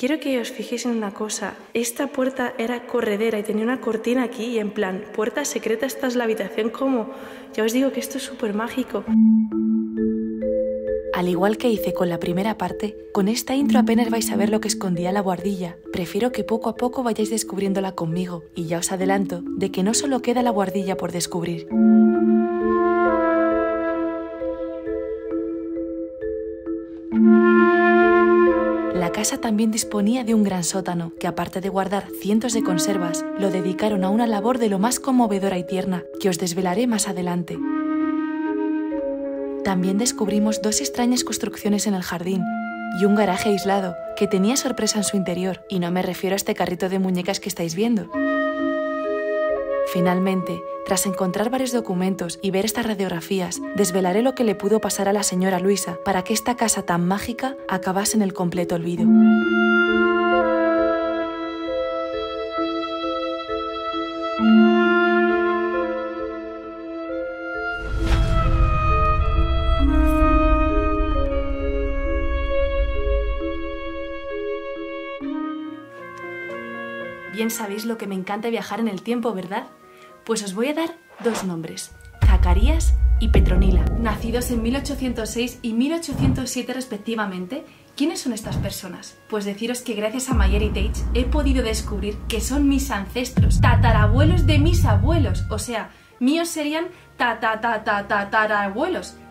Quiero que os fijéis en una cosa. Esta puerta era corredera y tenía una cortina aquí y en plan, puerta secreta, esta es la habitación como... Ya os digo que esto es súper mágico. Al igual que hice con la primera parte, con esta intro apenas vais a ver lo que escondía la guardilla. Prefiero que poco a poco vayáis descubriéndola conmigo y ya os adelanto de que no solo queda la guardilla por descubrir. Casa también disponía de un gran sótano que aparte de guardar cientos de conservas, lo dedicaron a una labor de lo más conmovedora y tierna que os desvelaré más adelante. También descubrimos dos extrañas construcciones en el jardín y un garaje aislado que tenía sorpresa en su interior, y no me refiero a este carrito de muñecas que estáis viendo. Finalmente, tras encontrar varios documentos y ver estas radiografías, desvelaré lo que le pudo pasar a la señora Luisa para que esta casa tan mágica acabase en el completo olvido. Bien sabéis lo que me encanta viajar en el tiempo, ¿verdad? Pues os voy a dar dos nombres, Zacarías y Petronila, nacidos en 1806 y 1807 respectivamente. ¿Quiénes son estas personas? Pues deciros que gracias a MyHeritage he podido descubrir que son mis ancestros, tatarabuelos de mis abuelos, o sea, míos serían ta ta ta ta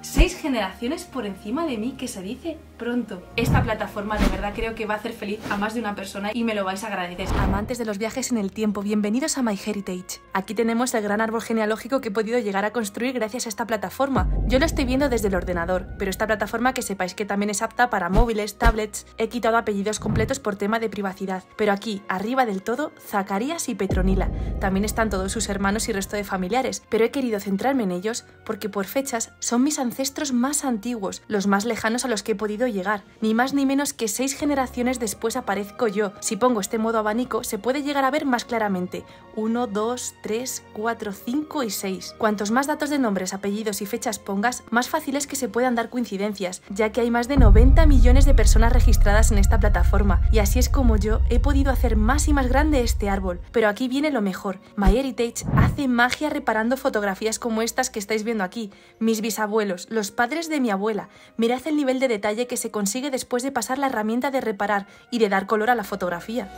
seis generaciones por encima de mí que se dice pronto. Esta plataforma de verdad creo que va a hacer feliz a más de una persona y me lo vais a agradecer. Amantes de los viajes en el tiempo, bienvenidos a MyHeritage. Aquí tenemos el gran árbol genealógico que he podido llegar a construir gracias a esta plataforma. Yo lo estoy viendo desde el ordenador, pero esta plataforma que sepáis que también es apta para móviles, tablets, he quitado apellidos completos por tema de privacidad. Pero aquí, arriba del todo, Zacarías y Petronila. También están todos sus hermanos y resto de familiares, pero he querido centrarme en ellos porque por fechas son mis ancestros más antiguos, los más lejanos a los que he podido llegar. Ni más ni menos que seis generaciones después aparezco yo. Si pongo este modo abanico, se puede llegar a ver más claramente. 1, 2, 3, 4, 5 y 6. Cuantos más datos de nombres, apellidos y fechas pongas, más fácil es que se puedan dar coincidencias, ya que hay más de 90 millones de personas registradas en esta plataforma, y así es como yo he podido hacer más y más grande este árbol. Pero aquí viene lo mejor. MyHeritage hace magia reparando fotografías como estas que estáis viendo aquí. Mis bisabuelos, los padres de mi abuela. Mirad el nivel de detalle que se consigue después de pasar la herramienta de reparar y de dar color a la fotografía.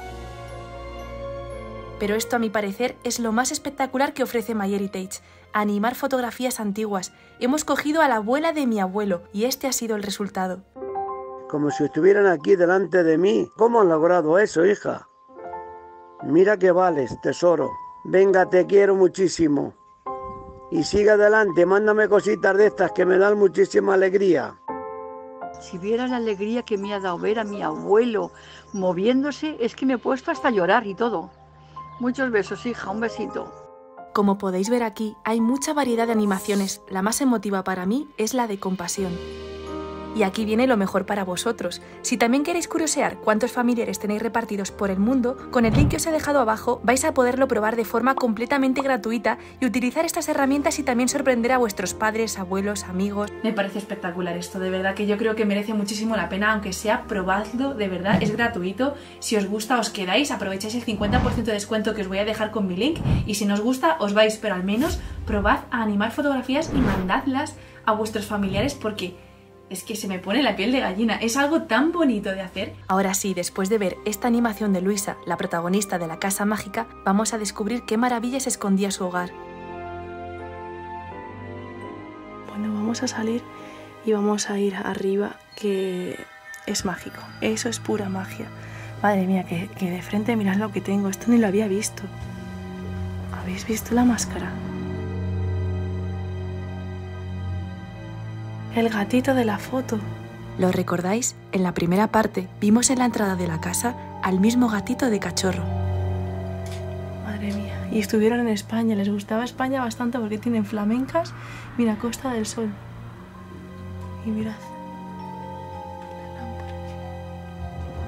Pero esto a mi parecer es lo más espectacular que ofrece MyHeritage, animar fotografías antiguas. Hemos cogido a la abuela de mi abuelo y este ha sido el resultado. Como si estuvieran aquí delante de mí. ¿Cómo han logrado eso, hija? Mira que vales, tesoro. Venga, te quiero muchísimo. Y sigue adelante, mándame cositas de estas que me dan muchísima alegría. Si viera la alegría que me ha dado ver a mi abuelo moviéndose, es que me he puesto hasta a llorar y todo. Muchos besos, hija, un besito. Como podéis ver aquí, hay mucha variedad de animaciones. La más emotiva para mí es la de compasión. Y aquí viene lo mejor para vosotros. Si también queréis curiosear cuántos familiares tenéis repartidos por el mundo, con el link que os he dejado abajo vais a poderlo probar de forma completamente gratuita y utilizar estas herramientas y también sorprender a vuestros padres, abuelos, amigos. Me parece espectacular esto, de verdad que yo creo que merece muchísimo la pena, aunque sea probadlo, de verdad, es gratuito. Si os gusta os quedáis, aprovecháis el 50% de descuento que os voy a dejar con mi link y si no os gusta os vais, pero al menos probad a animar fotografías y mandadlas a vuestros familiares porque es que se me pone la piel de gallina. Es algo tan bonito de hacer. Ahora sí, después de ver esta animación de Luisa, la protagonista de la Casa Mágica, vamos a descubrir qué maravillas escondía su hogar. Bueno, vamos a salir y vamos a ir arriba, que es mágico. Eso es pura magia. Madre mía, que, que de frente mirad lo que tengo. Esto ni lo había visto. ¿Habéis visto la máscara? El gatito de la foto. ¿Lo recordáis? En la primera parte vimos en la entrada de la casa al mismo gatito de cachorro. Madre mía. Y estuvieron en España. Les gustaba España bastante porque tienen flamencas. Mira, Costa del Sol. Y mirad.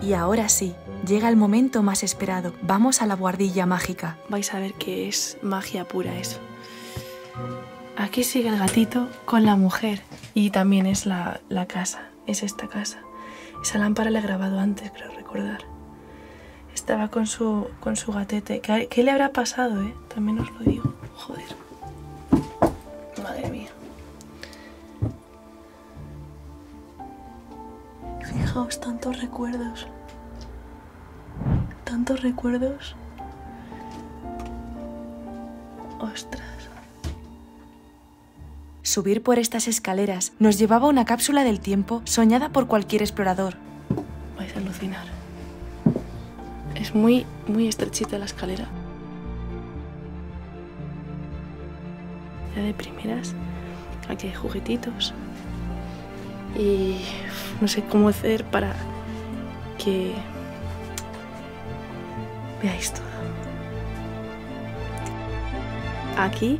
Y ahora sí, llega el momento más esperado. Vamos a la guardilla mágica. Vais a ver que es magia pura eso. Aquí sigue el gatito con la mujer y también es la, la casa, es esta casa. Esa lámpara la he grabado antes, creo recordar. Estaba con su, con su gatete. ¿Qué, qué le habrá pasado, eh? También os lo digo. Joder. Madre mía. Fijaos, tantos recuerdos. Tantos recuerdos. Ostras. Subir por estas escaleras nos llevaba a una cápsula del tiempo soñada por cualquier explorador. Vais a alucinar. Es muy, muy estrechita la escalera. Ya de primeras, aquí hay juguetitos. Y no sé cómo hacer para que veáis todo. Aquí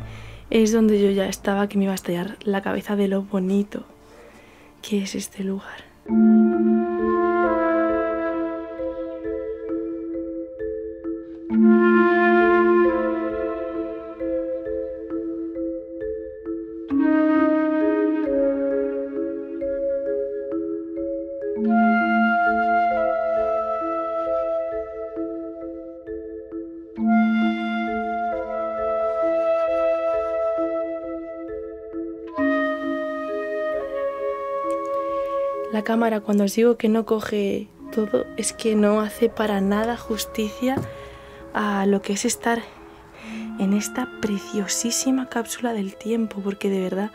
es donde yo ya estaba que me iba a estallar la cabeza de lo bonito que es este lugar. Cuando os digo que no coge todo, es que no hace para nada justicia a lo que es estar en esta preciosísima cápsula del tiempo, porque de verdad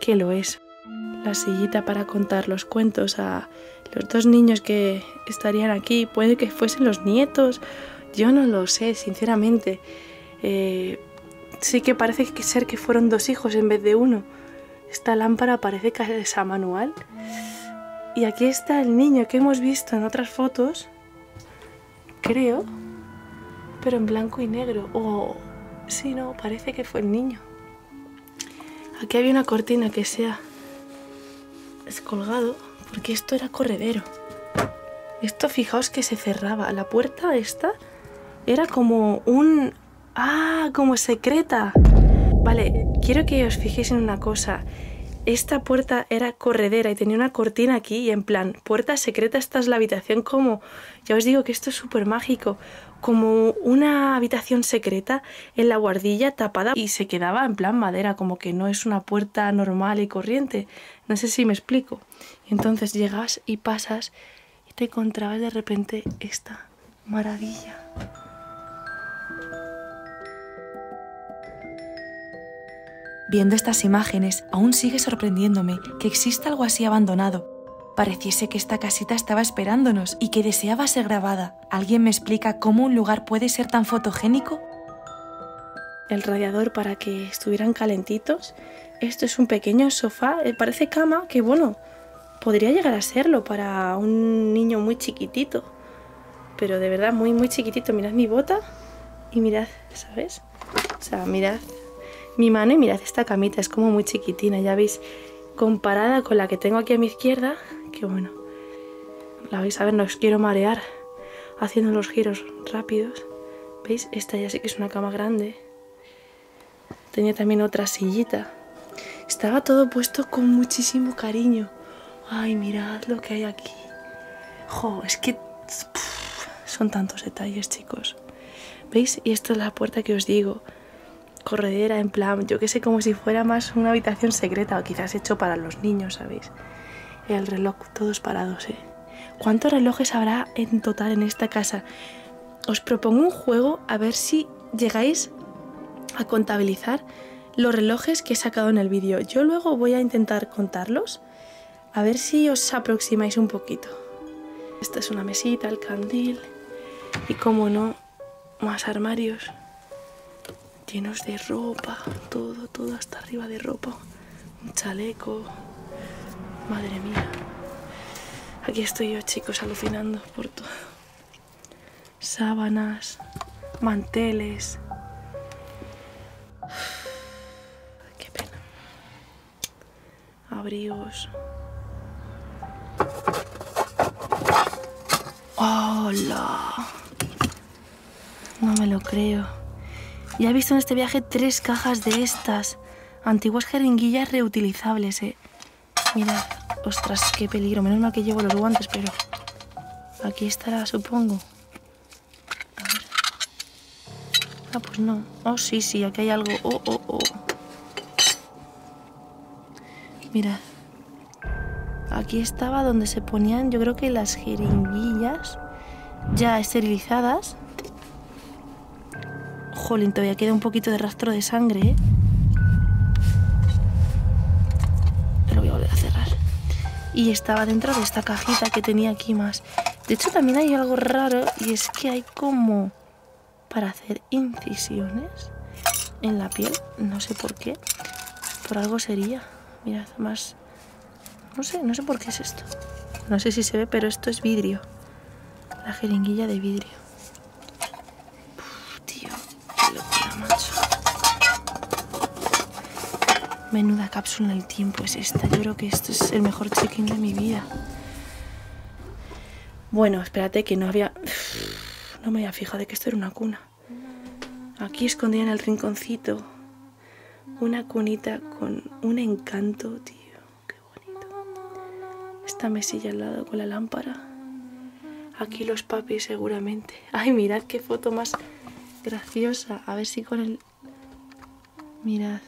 que lo es. La sillita para contar los cuentos a los dos niños que estarían aquí, puede que fuesen los nietos, yo no lo sé, sinceramente. Eh, sí que parece que ser que fueron dos hijos en vez de uno. Esta lámpara parece que es a manual. Y aquí está el niño que hemos visto en otras fotos, creo, pero en blanco y negro. O sí, no, parece que fue el niño. Aquí había una cortina que se ha descolgado, porque esto era corredero. Esto, fijaos que se cerraba. La puerta esta era como un... Ah, como secreta. Vale, quiero que os fijéis en una cosa esta puerta era corredera y tenía una cortina aquí y en plan, puerta secreta, esta es la habitación como, ya os digo que esto es súper mágico, como una habitación secreta en la guardilla tapada y se quedaba en plan madera, como que no es una puerta normal y corriente. No sé si me explico. Y entonces llegas y pasas y te encontrabas de repente esta maravilla. Viendo estas imágenes, aún sigue sorprendiéndome que exista algo así abandonado. Pareciese que esta casita estaba esperándonos y que deseaba ser grabada. ¿Alguien me explica cómo un lugar puede ser tan fotogénico? El radiador para que estuvieran calentitos. Esto es un pequeño sofá, eh, parece cama, que bueno, podría llegar a serlo para un niño muy chiquitito. Pero de verdad muy muy chiquitito. Mirad mi bota y mirad, ¿sabes? O sea, mirad mi mano y mirad esta camita, es como muy chiquitina, ya veis, comparada con la que tengo aquí a mi izquierda, que bueno, la vais a ver, no os quiero marear haciendo los giros rápidos. ¿Veis? Esta ya sí que es una cama grande. Tenía también otra sillita. Estaba todo puesto con muchísimo cariño. Ay, mirad lo que hay aquí. Jo, es que son tantos detalles, chicos. ¿Veis? Y esta es la puerta que os digo corredera, en plan, yo que sé, como si fuera más una habitación secreta o quizás hecho para los niños, ¿sabéis? El reloj, todos parados, ¿eh? ¿Cuántos relojes habrá en total en esta casa? Os propongo un juego a ver si llegáis a contabilizar los relojes que he sacado en el vídeo. Yo luego voy a intentar contarlos, a ver si os aproximáis un poquito. Esta es una mesita, el candil y como no, más armarios llenos de ropa, todo, todo hasta arriba de ropa, un chaleco, madre mía. Aquí estoy yo, chicos, alucinando por todo. Sábanas, manteles. Qué pena. Abrigos. ¡Hola! No me lo creo. Ya he visto en este viaje tres cajas de estas. Antiguas jeringuillas reutilizables, eh. Mirad. Ostras, qué peligro. Menos mal que llevo los guantes, pero... Aquí estará, supongo. Ah, pues no. Oh, sí, sí, aquí hay algo. Oh, oh, oh. Mira. Aquí estaba donde se ponían, yo creo que las jeringuillas ya esterilizadas. Jolín, todavía queda un poquito de rastro de sangre, ¿eh? Lo voy a volver a cerrar. Y estaba dentro de esta cajita que tenía aquí más. De hecho, también hay algo raro y es que hay como para hacer incisiones en la piel. No sé por qué. Por algo sería. Mirad, más... No sé, no sé por qué es esto. No sé si se ve, pero esto es vidrio. La jeringuilla de vidrio. Uf, tío, qué locura, macho. Menuda cápsula el tiempo es esta. Yo creo que esto es el mejor check-in de mi vida. Bueno, espérate que no había... No me había fijado de que esto era una cuna. Aquí escondida en el rinconcito. Una cunita con un encanto, tío. Qué bonito. Esta mesilla al lado con la lámpara. Aquí los papis seguramente. Ay, mirad qué foto más graciosa. A ver si con el... Mirad.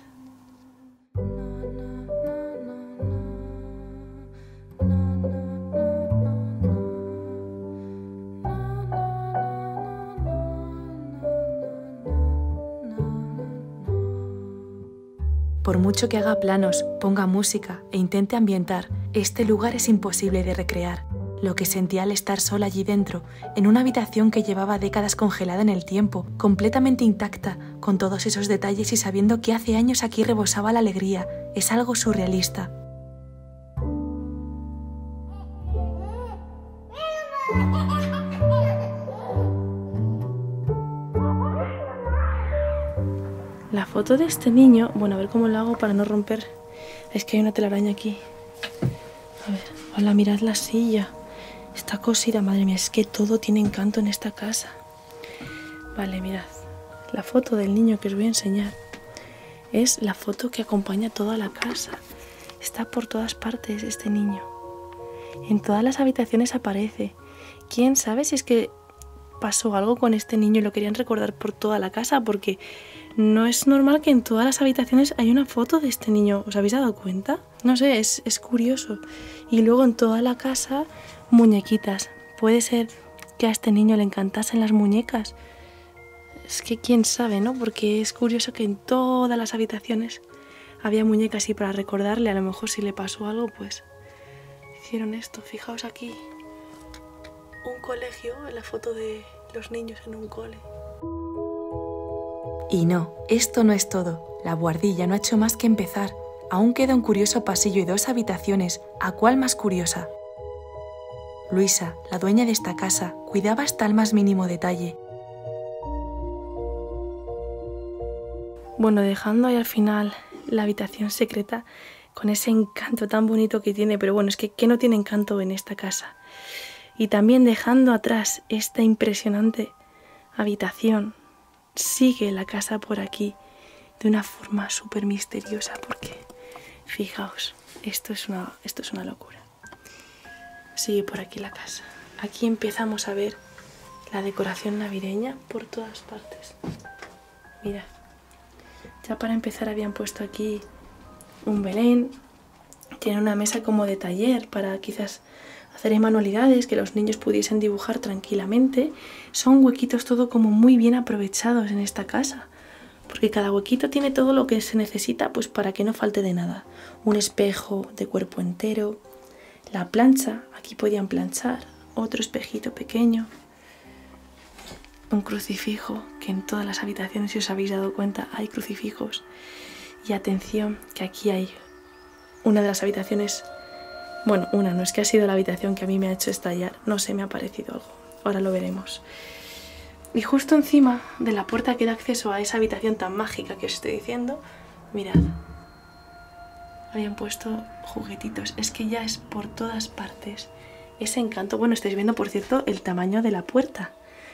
Que haga planos, ponga música e intente ambientar, este lugar es imposible de recrear. Lo que sentía al estar sola allí dentro, en una habitación que llevaba décadas congelada en el tiempo, completamente intacta, con todos esos detalles y sabiendo que hace años aquí rebosaba la alegría, es algo surrealista. foto de este niño, bueno, a ver cómo lo hago para no romper. Es que hay una telaraña aquí. A ver, hola, mirad la silla. Está cosida, madre mía, es que todo tiene encanto en esta casa. Vale, mirad. La foto del niño que os voy a enseñar es la foto que acompaña toda la casa. Está por todas partes este niño. En todas las habitaciones aparece. ¿Quién sabe si es que pasó algo con este niño y lo querían recordar por toda la casa? Porque no es normal que en todas las habitaciones haya una foto de este niño. ¿Os habéis dado cuenta? No sé, es, es curioso. Y luego en toda la casa, muñequitas. Puede ser que a este niño le encantasen las muñecas. Es que quién sabe, ¿no? Porque es curioso que en todas las habitaciones había muñecas y para recordarle, a lo mejor si le pasó algo, pues hicieron esto. Fijaos aquí, un colegio, la foto de los niños en un cole. Y no, esto no es todo. La buhardilla no ha hecho más que empezar. Aún queda un curioso pasillo y dos habitaciones, ¿a cuál más curiosa? Luisa, la dueña de esta casa, cuidaba hasta el más mínimo detalle. Bueno, dejando ahí al final la habitación secreta con ese encanto tan bonito que tiene, pero bueno, es que ¿qué no tiene encanto en esta casa? Y también dejando atrás esta impresionante habitación, sigue la casa por aquí de una forma súper misteriosa porque, fijaos, esto es, una, esto es una locura. Sigue por aquí la casa. Aquí empezamos a ver la decoración navideña por todas partes. Mirad. Ya para empezar habían puesto aquí un Belén. Tiene una mesa como de taller para quizás hacer manualidades que los niños pudiesen dibujar tranquilamente. Son huequitos todo como muy bien aprovechados en esta casa. Porque cada huequito tiene todo lo que se necesita pues para que no falte de nada. Un espejo de cuerpo entero, la plancha, aquí podían planchar, otro espejito pequeño, un crucifijo, que en todas las habitaciones, si os habéis dado cuenta, hay crucifijos. Y atención, que aquí hay una de las habitaciones, bueno, una, no es que ha sido la habitación que a mí me ha hecho estallar, no sé, me ha parecido algo, ahora lo veremos. Y justo encima de la puerta que da acceso a esa habitación tan mágica que os estoy diciendo, mirad, habían puesto juguetitos, es que ya es por todas partes ese encanto. Bueno, estáis viendo, por cierto, el tamaño de la puerta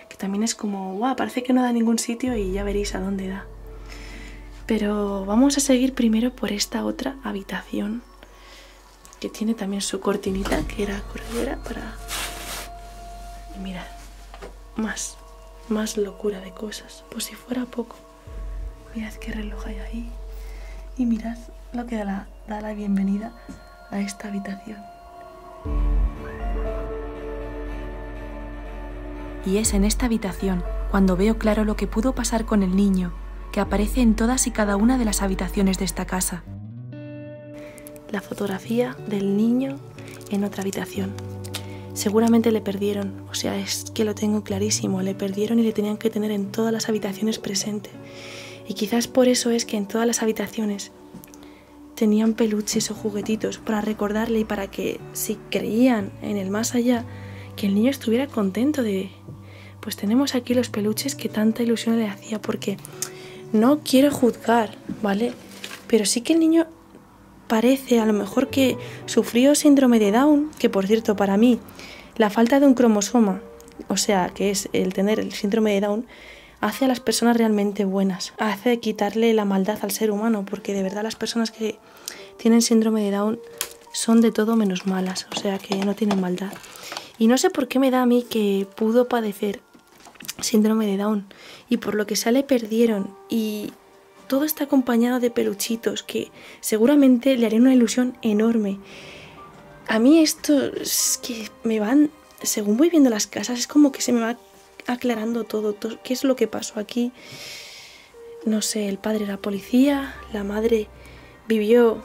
que también es como, guau, parece que no da a ningún sitio y ya veréis a dónde da. Pero vamos a seguir primero por esta otra habitación que tiene también su cortinita que era corredera para... Y mirad, más. más locura de cosas, por si fuera poco. Mirad qué reloj hay ahí y mirad lo que da la, da la bienvenida a esta habitación. Y es en esta habitación cuando veo claro lo que pudo pasar con el niño, que aparece en todas y cada una de las habitaciones de esta casa. La fotografía del niño en otra habitación. Seguramente le perdieron, o sea, es que lo tengo clarísimo, le perdieron y le tenían que tener en todas las habitaciones presente. Y quizás por eso es que en todas las habitaciones tenían peluches o juguetitos para recordarle y para que si creían en el más allá, que el niño estuviera contento de, pues tenemos aquí los peluches que tanta ilusión le hacía, porque no quiero juzgar, ¿vale? Pero sí que el niño parece a lo mejor que sufrió síndrome de Down, que por cierto para mí la falta de un cromosoma, o sea, que es el tener el síndrome de Down, hace a las personas realmente buenas, hace quitarle la maldad al ser humano, porque de verdad las personas que tienen síndrome de Down son de todo menos malas, o sea, que no tienen maldad. Y no sé por qué me da a mí que pudo padecer síndrome de Down y por lo que se le perdieron y todo está acompañado de peluchitos que seguramente le harían una ilusión enorme. A mí esto es que me van, según voy viendo las casas, es como que se me va aclarando todo, qué es lo que pasó aquí. No sé, el padre era policía, la madre vivió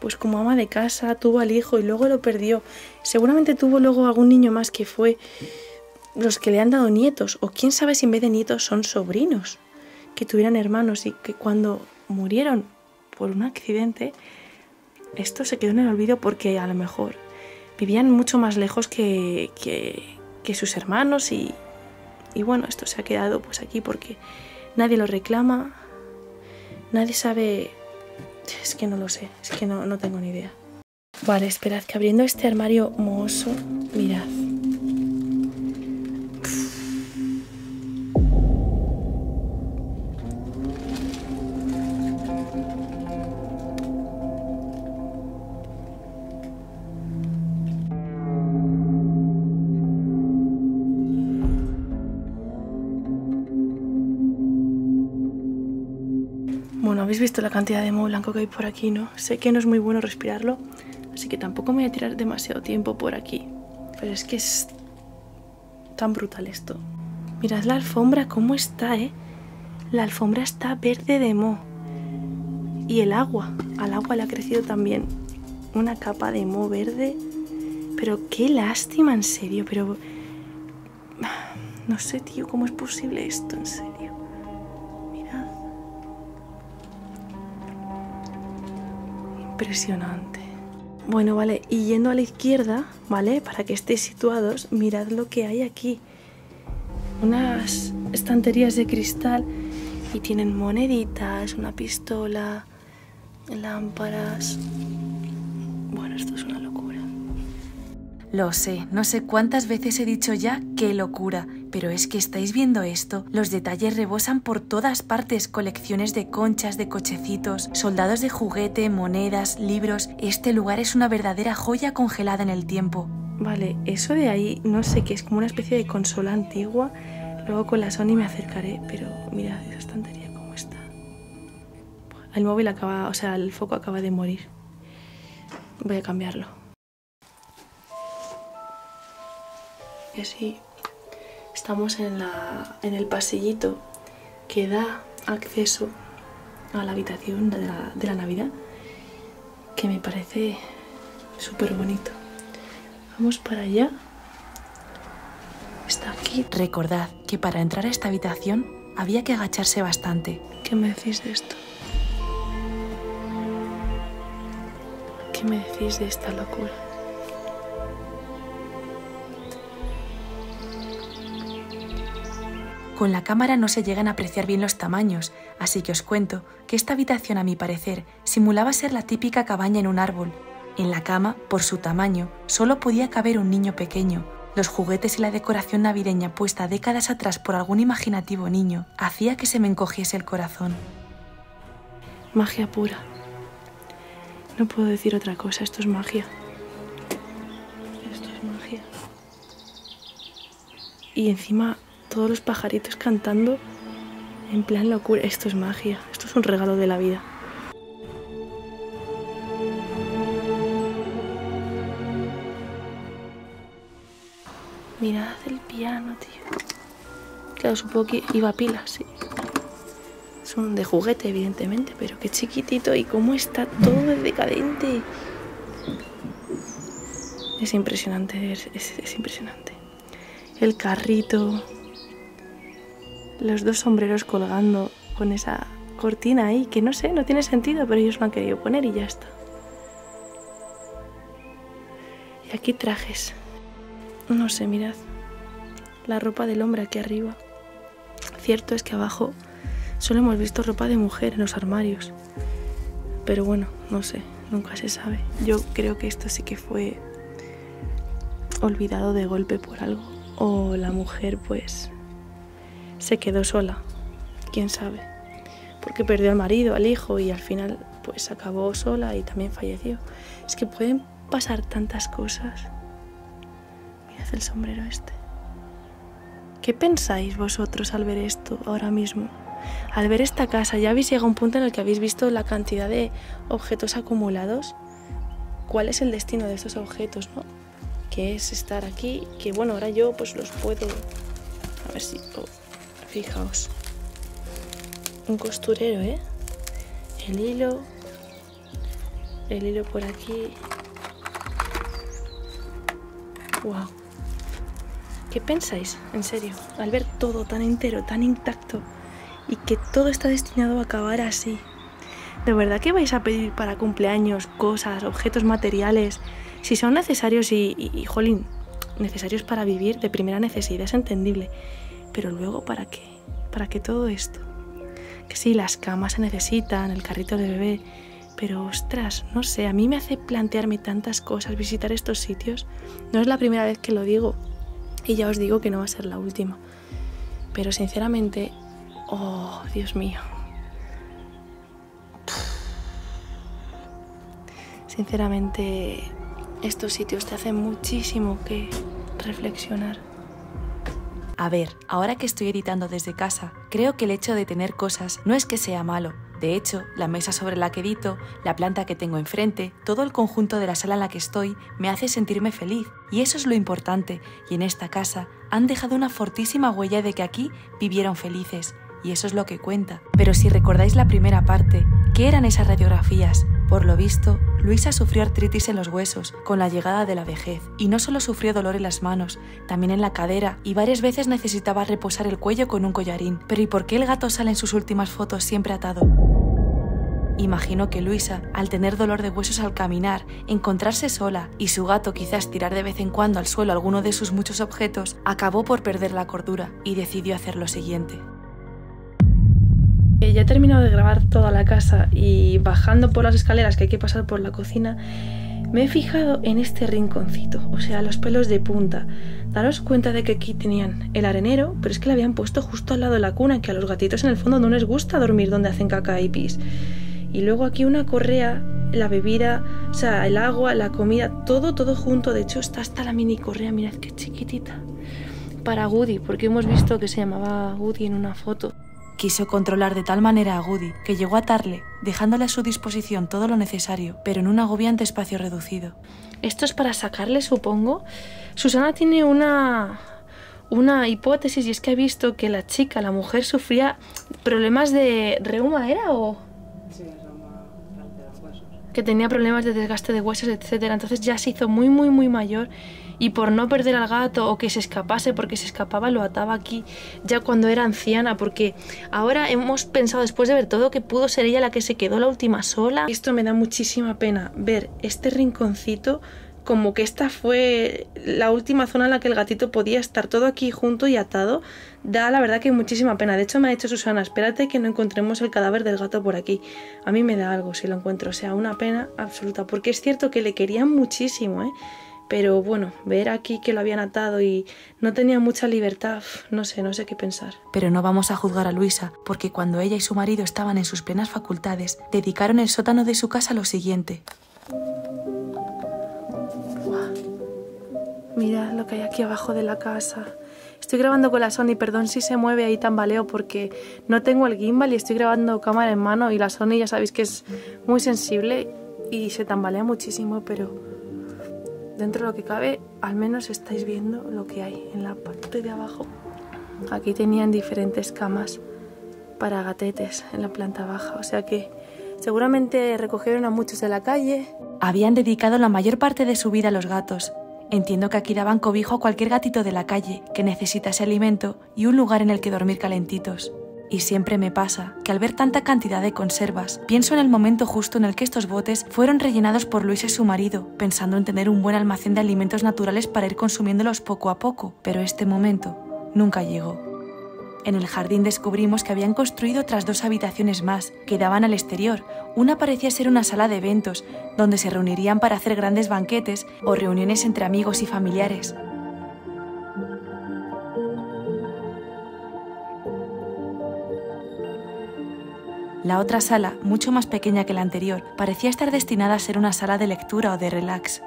pues como ama de casa, tuvo al hijo y luego lo perdió. Seguramente tuvo luego algún niño más que fue los que le han dado nietos, o quién sabe si en vez de nietos son sobrinos, que tuvieran hermanos y que cuando murieron por un accidente, esto se quedó en el olvido porque a lo mejor vivían mucho más lejos que, que, sus hermanos y, y bueno, esto se ha quedado pues aquí porque nadie lo reclama, nadie sabe, es que no lo sé, es que no, no tengo ni idea. Vale, esperad que abriendo este armario mohoso, mirad. Visto la cantidad de moho blanco que hay por aquí, ¿no? Sé que no es muy bueno respirarlo, así que tampoco me voy a tirar demasiado tiempo por aquí. Pero es que es tan brutal esto. Mirad la alfombra, cómo está, ¿eh? La alfombra está verde de moho. Y el agua, al agua le ha crecido también una capa de moho verde. Pero qué lástima, en serio, pero... No sé, tío, cómo es posible esto, en serio. Impresionante. Bueno, vale, y yendo a la izquierda, ¿vale? Para que estéis situados, mirad lo que hay aquí. Unas estanterías de cristal y tienen moneditas, una pistola, lámparas. Bueno, esto es una locura. Lo sé, no sé cuántas veces he dicho ya qué locura, pero es que estáis viendo esto, los detalles rebosan por todas partes, colecciones de conchas, de cochecitos, soldados de juguete, monedas, libros. Este lugar es una verdadera joya congelada en el tiempo. Vale, eso de ahí no sé qué es como una especie de consola antigua. Luego con la Sony me acercaré, pero mira esa estantería cómo está. El móvil acaba, o sea, el foco acaba de morir. Voy a cambiarlo. Y así Estamos en, la, en el pasillito que da acceso a la habitación de la, de la Navidad, que me parece súper bonito. Vamos para allá. Está aquí. Recordad que para entrar a esta habitación había que agacharse bastante. ¿Qué me decís de esto? ¿Qué me decís de esta locura? Con la cámara no se llegan a apreciar bien los tamaños, así que os cuento que esta habitación a mi parecer simulaba ser la típica cabaña en un árbol. En la cama, por su tamaño, solo podía caber un niño pequeño. Los juguetes y la decoración navideña puesta décadas atrás por algún imaginativo niño hacía que se me encogiese el corazón. Magia pura. No puedo decir otra cosa, esto es magia. Esto es magia. Y encima todos los pajaritos cantando en plan locura. Esto es magia, esto es un regalo de la vida. Mirad el piano, tío. Claro, supongo que iba a pilas, sí. Es un de juguete, evidentemente, pero qué chiquitito y cómo está todo decadente. Es impresionante, es, es- es impresionante. El carrito, los dos sombreros colgando con esa cortina ahí, que no sé, no tiene sentido, pero ellos lo han querido poner y ya está. Y aquí trajes. No sé, mirad. La ropa del hombre aquí arriba. Cierto es que abajo solo hemos visto ropa de mujer en los armarios. Pero bueno, no sé, nunca se sabe. Yo creo que esto sí que fue olvidado de golpe por algo. O la mujer pues se quedó sola. Quién sabe. Porque perdió al marido, al hijo y al final pues acabó sola y también falleció. Es que pueden pasar tantas cosas. Mirad el sombrero este. ¿Qué pensáis vosotros al ver esto ahora mismo? Al ver esta casa, ¿ya habéis llegado a un punto en el que habéis visto la cantidad de objetos acumulados? ¿Cuál es el destino de estos objetos, no? Que es estar aquí, que bueno, ahora yo pues los puedo... A ver si... fijaos. Un costurero, ¿eh? El hilo... El hilo por aquí... ¡Wow! ¿Qué pensáis, en serio, al ver todo tan entero, tan intacto y que todo está destinado a acabar así? ¿De verdad que vais a pedir para cumpleaños cosas, objetos materiales? Si son necesarios y, y, jolín, necesarios para vivir de primera necesidad, es entendible. Pero luego, ¿para qué? ¿Para qué todo esto? Que sí, las camas se necesitan, el carrito de bebé, pero ostras, no sé, a mí me hace plantearme tantas cosas visitar estos sitios. No es la primera vez que lo digo, y ya os digo que no va a ser la última. Pero sinceramente, oh, Dios mío. Sinceramente, estos sitios te hacen muchísimo que reflexionar. A ver, ahora que estoy editando desde casa, creo que el hecho de tener cosas no es que sea malo. De hecho, la mesa sobre la que edito, la planta que tengo enfrente, todo el conjunto de la sala en la que estoy me hace sentirme feliz. Y eso es lo importante. Y en esta casa han dejado una fortísima huella de que aquí vivieron felices. Y eso es lo que cuenta. Pero si recordáis la primera parte, ¿qué eran esas radiografías? Por lo visto, Luisa sufrió artritis en los huesos con la llegada de la vejez, y no solo sufrió dolor en las manos, también en la cadera, y varias veces necesitaba reposar el cuello con un collarín. Pero ¿y por qué el gato sale en sus últimas fotos siempre atado? Imagino que Luisa, al tener dolor de huesos al caminar, encontrarse sola y su gato quizás tirar de vez en cuando al suelo alguno de sus muchos objetos, acabó por perder la cordura y decidió hacer lo siguiente. Ya he terminado de grabar toda la casa y bajando por las escaleras que hay que pasar por la cocina, me he fijado en este rinconcito, o sea, los pelos de punta. Daros cuenta de que aquí tenían el arenero, pero es que le habían puesto justo al lado de la cuna, que a los gatitos en el fondo no les gusta dormir donde hacen caca y pis. Y luego aquí una correa, la bebida, o sea, el agua, la comida, todo, todo junto. De hecho, está hasta la mini correa, mirad qué chiquitita. Para Woody, porque hemos visto que se llamaba Woody en una foto. Quiso controlar de tal manera a Goody que llegó a atarle, dejándole a su disposición todo lo necesario, pero en un agobiante espacio reducido. Esto es para sacarle, supongo. Susana tiene una, una hipótesis y es que ha visto que la chica, la mujer, sufría problemas de reuma, ¿era o...? Sí, reuma de los huesos. Que tenía problemas de desgaste de huesos, etcétera. Entonces ya se hizo muy, muy, muy mayor y por no perder al gato o que se escapase, porque se escapaba, lo ataba aquí ya cuando era anciana, porque ahora hemos pensado, después de ver todo, que pudo ser ella la que se quedó la última sola. Esto me da muchísima pena, ver este rinconcito como que esta fue la última zona en la que el gatito podía estar todo aquí junto y atado, da la verdad que muchísima pena. De hecho me ha dicho Susana, espérate que no encontremos el cadáver del gato por aquí. A mí me da algo si lo encuentro, o sea, una pena absoluta, porque es cierto que le querían muchísimo, ¿eh? Pero bueno, ver aquí que lo habían atado y no tenía mucha libertad, no sé, no sé qué pensar. Pero no vamos a juzgar a Luisa, porque cuando ella y su marido estaban en sus plenas facultades, dedicaron el sótano de su casa a lo siguiente. Mirad lo que hay aquí abajo de la casa. Estoy grabando con la Sony, perdón si se mueve ahí tambaleo porque no tengo el gimbal y estoy grabando cámara en mano y la Sony ya sabéis que es muy sensible y se tambalea muchísimo, pero dentro de lo que cabe, al menos estáis viendo lo que hay en la parte de abajo. Aquí tenían diferentes camas para gatetes en la planta baja, o sea que seguramente recogieron a muchos de la calle. Habían dedicado la mayor parte de su vida a los gatos. Entiendo que aquí daban cobijo a cualquier gatito de la calle que necesitase alimento y un lugar en el que dormir calentitos. Y siempre me pasa que al ver tanta cantidad de conservas, pienso en el momento justo en el que estos botes fueron rellenados por Luis y su marido, pensando en tener un buen almacén de alimentos naturales para ir consumiéndolos poco a poco, pero este momento nunca llegó. En el jardín descubrimos que habían construido otras dos habitaciones más, que daban al exterior. Una parecía ser una sala de eventos, donde se reunirían para hacer grandes banquetes o reuniones entre amigos y familiares. La otra sala, mucho más pequeña que la anterior, parecía estar destinada a ser una sala de lectura o de relax.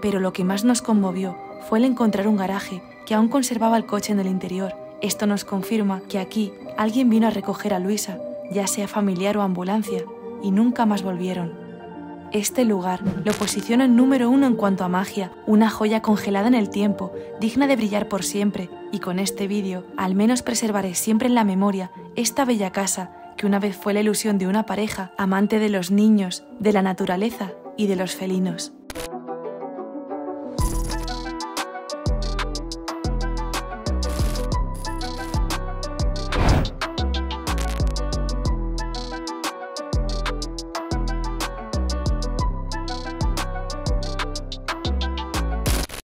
Pero lo que más nos conmovió fue el encontrar un garaje que aún conservaba el coche en el interior. Esto nos confirma que aquí alguien vino a recoger a Luisa, ya sea familiar o ambulancia, y nunca más volvieron. Este lugar lo posiciona en número uno en cuanto a magia, una joya congelada en el tiempo, digna de brillar por siempre, y con este vídeo al menos preservaré siempre en la memoria esta bella casa que una vez fue la ilusión de una pareja amante de los niños, de la naturaleza y de los felinos.